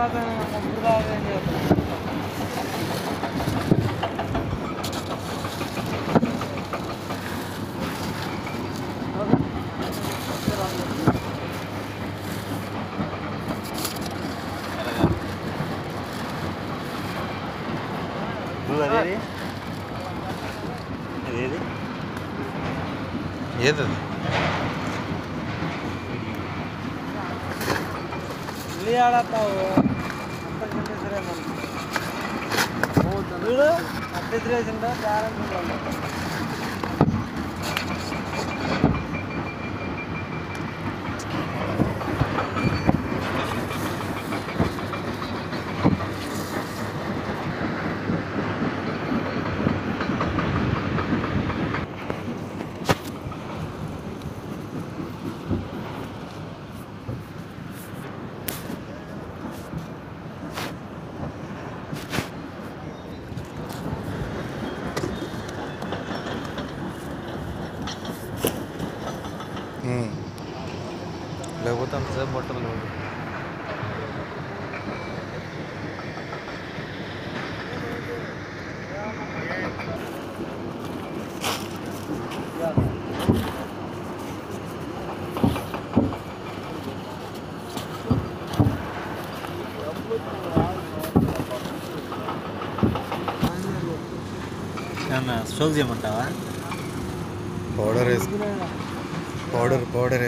Buralardan buralardan yapıyorum. Nereye? Nereye? Nereye? Nereye? ఇల్లు ఆడతావు చూడు అద్దెసిరేసిందో balance లేకపోతే అంతసేపు బట్టలు స్ట్రోక్ చేయమంటావా పౌడర్ వేసుకో பவுடர் பவுடர்